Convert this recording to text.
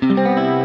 Música